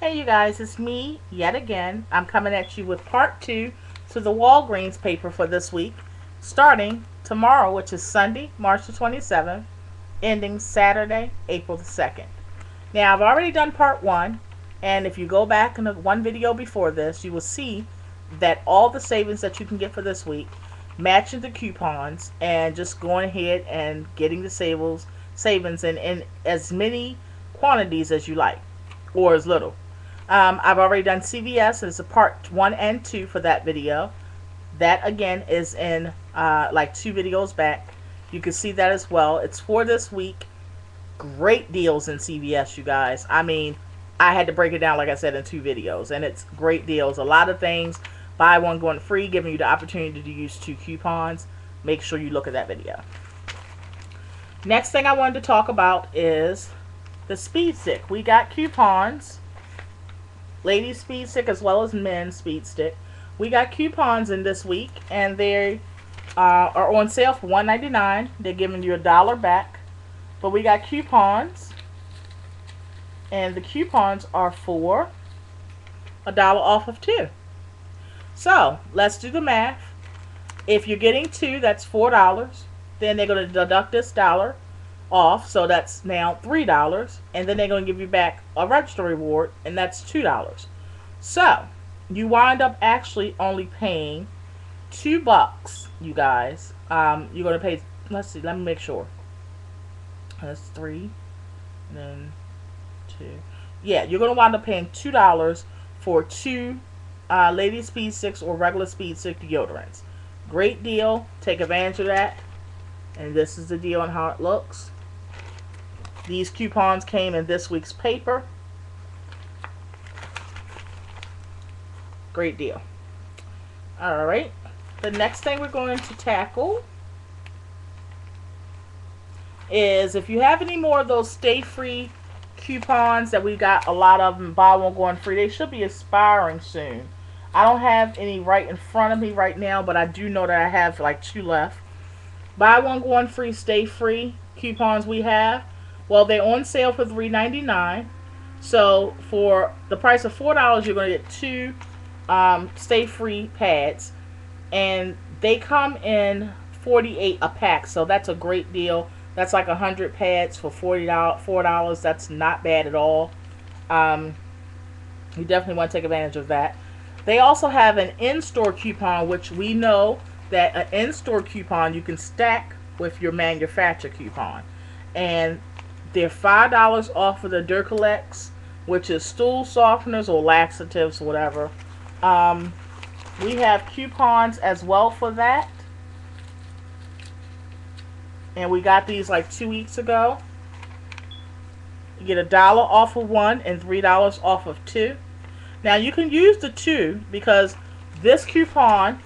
Hey you guys, it's me yet again. I'm coming at you with part two to the Walgreens paper for this week, starting tomorrow, which is Sunday, March the 27th, ending Saturday, April the 2nd. Now, I've already done part one, and if you go back in one video before this, you will see that all the savings that you can get for this week, matching the coupons, and just going ahead and getting the savings, savings in, in as many quantities as you like, or as little. Um, I've already done CVS. It's a part one and two for that video. That again is in uh, like two videos back. You can see that as well. It's for this week. Great deals in CVS, you guys. I mean, I had to break it down, like I said, in two videos. And it's great deals. A lot of things. Buy one, going free, giving you the opportunity to use two coupons. Make sure you look at that video. Next thing I wanted to talk about is the Speed Stick. We got coupons ladies speed stick as well as men's speed stick. We got coupons in this week and they uh, are on sale for $1.99. They're giving you a dollar back. But we got coupons and the coupons are for a dollar off of two. So let's do the math. If you're getting two, that's four dollars. Then they're going to deduct this dollar off, so that's now $3. And then they're going to give you back a register reward, and that's $2. So, you wind up actually only paying 2 bucks, you guys. Um, you're going to pay, let's see, let me make sure. That's 3, and then 2. Yeah, you're going to wind up paying $2 for two uh, Lady Speed Stick or regular Speed Stick deodorants. Great deal. Take advantage of that. And this is the deal on how it looks. These coupons came in this week's paper. Great deal. Alright. The next thing we're going to tackle is if you have any more of those Stayfree coupons that we got a lot of them buy one going free they should be expiring soon I don't have any right in front of me right now but I do know that I have like two left buy one going free Stayfree coupons we have well, they're on sale for $3.99. So for the price of four dollars, you're going to get two um, Stayfree pads, and they come in 48 a pack. So that's a great deal. That's like a hundred pads for forty dollars. Four dollars. That's not bad at all. Um, you definitely want to take advantage of that. They also have an in-store coupon, which we know that an in-store coupon you can stack with your manufacturer coupon, and they're five dollars off of the Dulcolax, which is stool softeners or laxatives, whatever. Um, we have coupons as well for that. And we got these like two weeks ago. You get a dollar off of one and three dollars off of two. Now you can use the two because this coupon,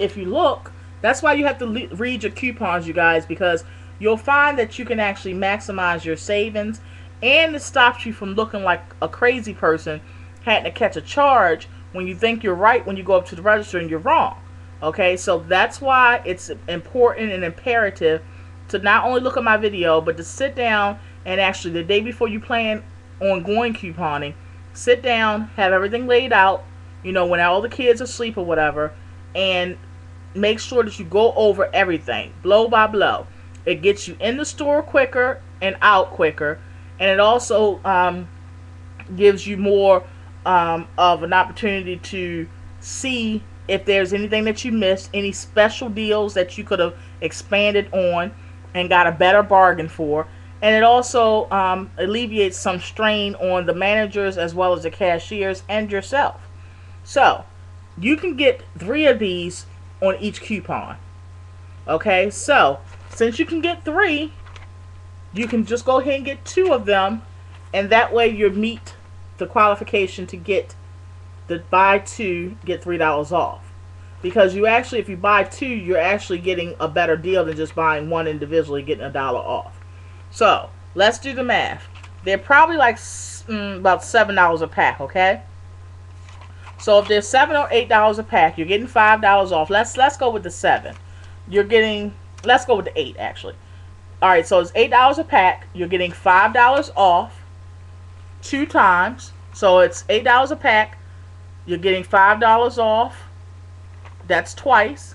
if you look, that's why you have to read your coupons, you guys, because you'll find that you can actually maximize your savings and it stops you from looking like a crazy person having to catch a charge when you think you're right when you go up to the register and you're wrong. Okay, so that's why it's important and imperative to not only look at my video, but to sit down and actually the day before you plan on going couponing, sit down, have everything laid out, you know, when all the kids are asleep or whatever, and make sure that you go over everything, blow by blow. It gets you in the store quicker and out quicker, and it also um, gives you more um, of an opportunity to see if there's anything that you missed, any special deals that you could have expanded on and got a better bargain for. And it also um, alleviates some strain on the managers as well as the cashiers and yourself. So, you can get three of these on each coupon. Okay, so since you can get three, you can just go ahead and get two of them, and that way you meet the qualification to get the buy two, get three dollars off. Because you actually, if you buy two, you're actually getting a better deal than just buying one individually, getting a dollar off. So let's do the math. They're probably like mm, about seven dollars a pack, okay? So if they're seven or eight dollars a pack, you're getting five dollars off. Let's let's go with the seven. You're getting let's go with the eight actually. All right, so it's eight dollars a pack. You're getting five dollars off two times. So it's eight dollars a pack. You're getting five dollars off. That's twice.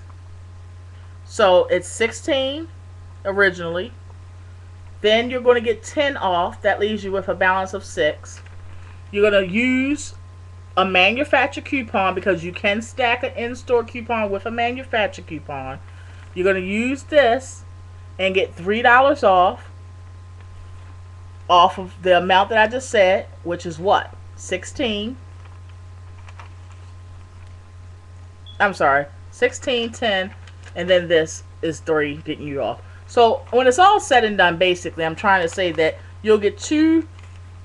So it's sixteen originally. Then you're going to get 10 off. That leaves you with a balance of 6. You're going to use a manufacturer coupon because you can stack an in-store coupon with a manufacturer coupon. You're going to use this and get $3 off off of the amount that I just said, which is what? 16. I'm sorry. 16, 10, and then this is 3 getting you off. So when it's all said and done, basically, I'm trying to say that you'll get two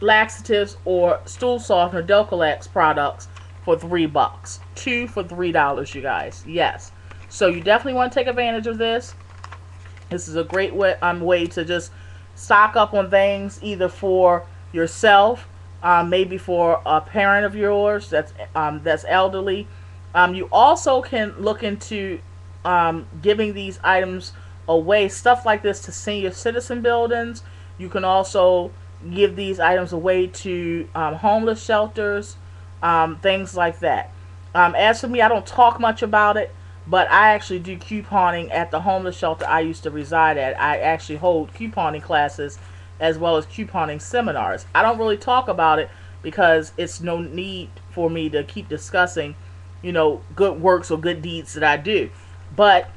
laxatives or stool softener Dulcolax products for three bucks. Two for three dollars, you guys. Yes. So you definitely want to take advantage of this. This is a great way, um, way to just stock up on things either for yourself, um, maybe for a parent of yours that's um, that's elderly. Um, you also can look into um, giving these items away stuff like this to senior citizen buildings. You can also give these items away to um, homeless shelters, things like that. As for me, I don't talk much about it, but I actually do couponing at the homeless shelter I used to reside at. I actually hold couponing classes as well as couponing seminars. I don't really talk about it because it's no need for me to keep discussing, you know, good works or good deeds that I do. But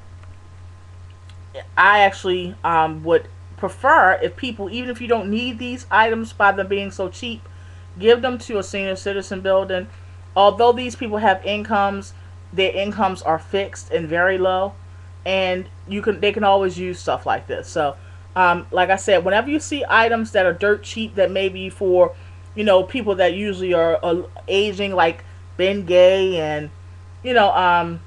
I actually um, would prefer if people, even if you don't need these items by them being so cheap, give them to a senior citizen building. Although these people have incomes, their incomes are fixed and very low, and you can they can always use stuff like this. So, um, like I said, whenever you see items that are dirt cheap, that may be for, you know, people that usually are uh, aging, like Bengay and, you know, um,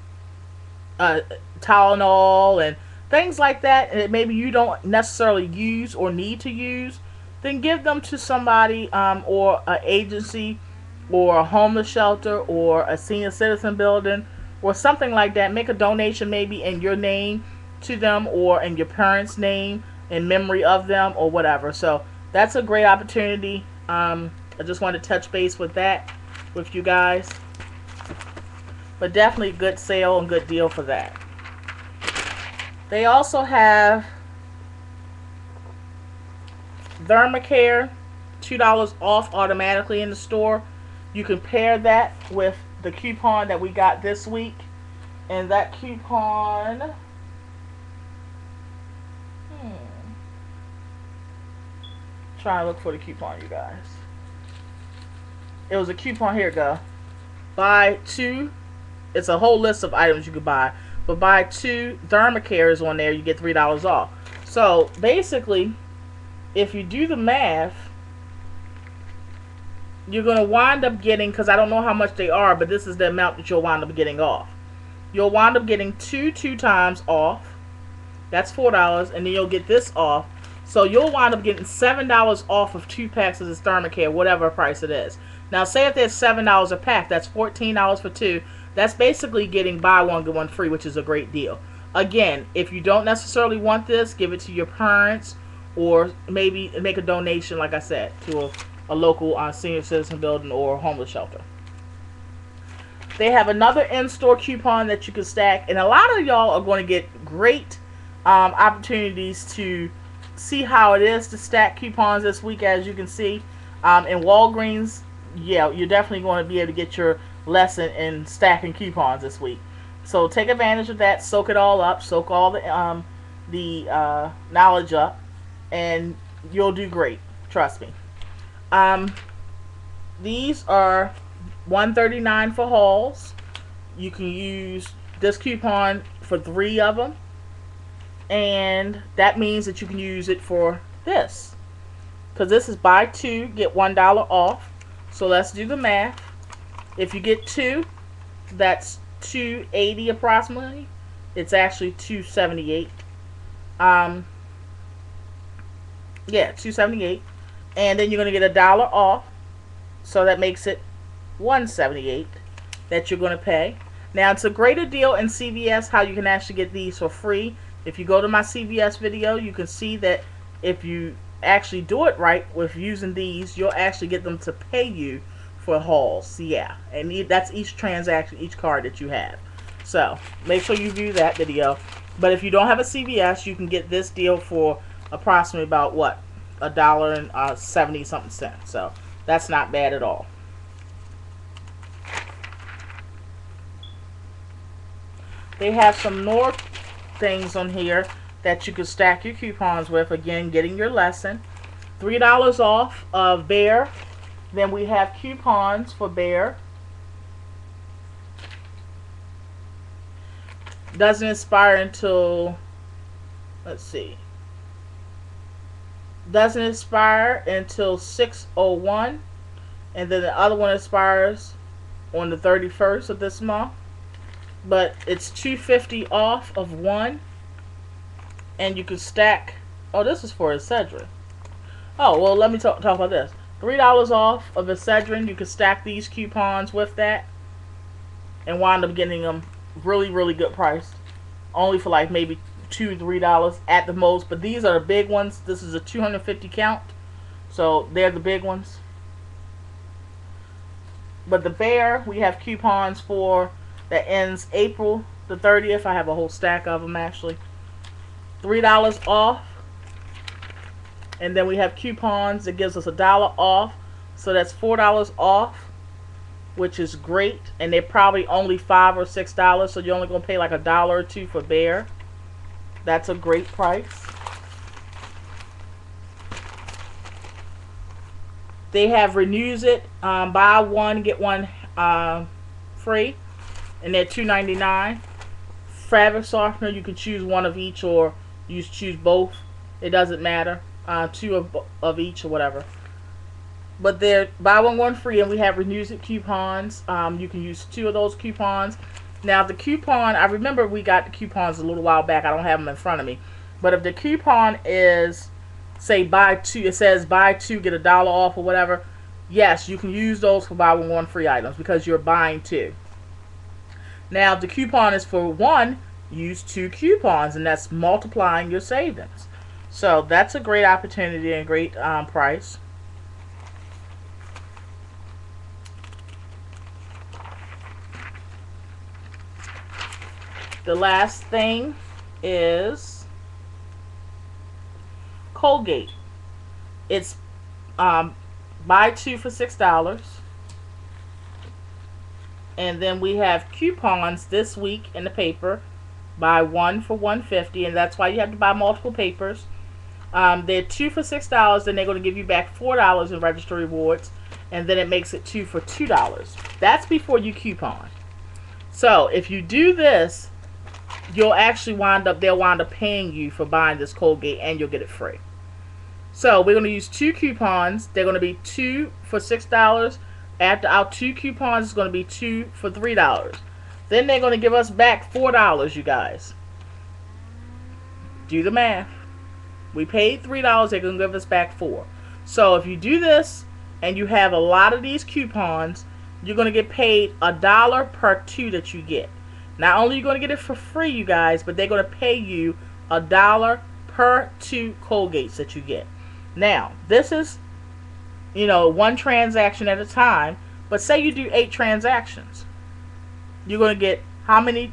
uh, Tylenol and things like that that maybe you don't necessarily use or need to use, then give them to somebody um, or an agency or a homeless shelter or a senior citizen building or something like that. Make a donation maybe in your name to them or in your parents' name in memory of them or whatever. So that's a great opportunity. Um, I just want to touch base with that with you guys. But definitely good sale and good deal for that. They also have Thermacare, $2 off automatically in the store. You can pair that with the coupon that we got this week. And that coupon... Hmm. Trying to look for the coupon, you guys. It was a coupon. Here go. Buy two. It's a whole list of items you could buy. But buy two Thermacares on there, you get $3 off. So basically, if you do the math, you're going to wind up getting, because I don't know how much they are, but this is the amount that you'll wind up getting off. You'll wind up getting two two times off. That's $4. And then you'll get this off. So you'll wind up getting $7 off of two packs of this Thermacare, whatever price it is. Now, say if there's $7 a pack, that's $14 for two. That's basically getting buy one, get one free, which is a great deal. Again, if you don't necessarily want this, give it to your parents or maybe make a donation, like I said, to a, a local uh, senior citizen building or homeless shelter. They have another in-store coupon that you can stack, and a lot of y'all are going to get great um, opportunities to see how it is to stack coupons this week, as you can see. Um, in Walgreens, yeah, you're definitely going to be able to get your lesson in stacking coupons this week. So take advantage of that, soak it all up, soak all the um, the uh, knowledge up, and you'll do great. Trust me. Um, these are 139 for Halls. You can use this coupon for three of them, and that means that you can use it for this, because this is buy two get one dollar off. So let's do the math. If you get two, that's 280 approximately. It's actually 278. Um, yeah, 278. And then you're going to get a dollar off. So that makes it 178 that you're going to pay. Now, it's a greater deal in CVS how you can actually get these for free. If you go to my CVS video, you can see that if you actually do it right with using these, you'll actually get them to pay you for Halls. Yeah, and that's each transaction, each card that you have. So make sure you view that video. But if you don't have a CVS, you can get this deal for approximately about what a dollar and uh, 70 something cents. So that's not bad at all. They have some more things on here that you can stack your coupons with. Again, getting your lesson. $3 off of Bayer. Then we have coupons for Bayer. Doesn't expire until, let's see, doesn't expire until 601 and then the other one expires on the 31st of this month. But it's 250 off of one and you can stack oh this is for Excedrin. Oh well let me talk, talk about this. Three dollars off of Excedrin you can stack these coupons with that and wind up getting them really really good price only for like maybe two three dollars at the most but these are the big ones this is a 250 count so they're the big ones but the Bayer we have coupons for that ends April the 30th. I have a whole stack of them actually. $3 off. And then we have coupons that gives us a dollar off. So that's $4 off, which is great. And they're probably only 5 or $6. So you're only to pay like a dollar or two for Bayer. That's a great price. They have renews it. Um, buy one, get one uh, free and they're two ninety nine. Fabric softener, you can choose one of each or you choose both. It doesn't matter. Uh, two of, of each or whatever. But they're buy one one free, and we have renews it coupons. Um, you can use two of those coupons. Now the coupon, I remember we got the coupons a little while back. I don't have them in front of me, but if the coupon is say buy two, it says buy two get a dollar off or whatever. Yes, you can use those for buy one free items because you're buying two. Now, if the coupon is for one, use two coupons, and that's multiplying your savings. So that's a great opportunity and great um, price. The last thing is Colgate. It's um, buy two for six dollars. And then we have coupons this week in the paper. Buy one for 150 and that's why you have to buy multiple papers. Um, they're two for six dollars and they're going to give you back four dollars in register rewards and then it makes it two for two dollars. That's before you coupon. So if you do this you'll actually wind up they'll wind up paying you for buying this colgate and you'll get it free so we're going to use two coupons they're going to be two for six dollars after our two coupons is going to be two for three dollars. Then they're going to give us back four dollars, you guys. Do the math. We paid three dollars. They're going to give us back four. So if you do this and you have a lot of these coupons, you're going to get paid a dollar per two that you get. Not only are you going to get it for free, you guys, but they're going to pay you a dollar per two Colgates that you get. Now, this is you know, one transaction at a time. But say you do eight transactions. You're going to get how many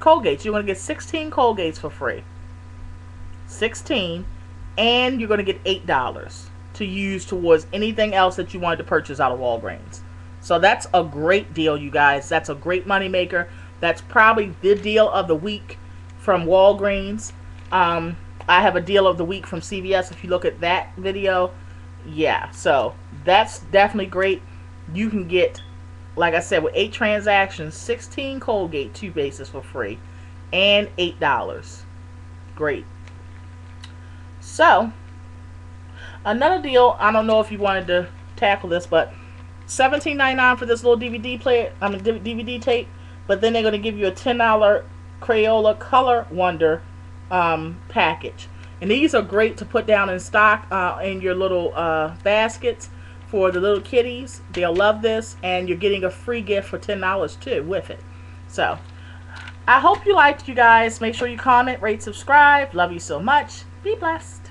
Colgates? You're going to get 16 Colgates for free. 16. And you're going to get $8 to use towards anything else that you wanted to purchase out of Walgreens. So that's a great deal, you guys. That's a great money maker. That's probably the deal of the week from Walgreens. Um, I have a deal of the week from CVS. If you look at that video, yeah, so that's definitely great. You can get, like I said, with eight transactions, 16 Colgate toothpastes for free and $8. Great. So, another deal, I don't know if you wanted to tackle this, but $17.99 for this little DVD player, I mean DVD tape, but then they're going to give you a $10 Crayola Color Wonder um, package. And these are great to put down in stock uh, in your little uh, baskets for the little kitties. They'll love this. And you're getting a free gift for $10 too with it. So, I hope you liked you guys. Make sure you comment, rate, subscribe. Love you so much. Be blessed.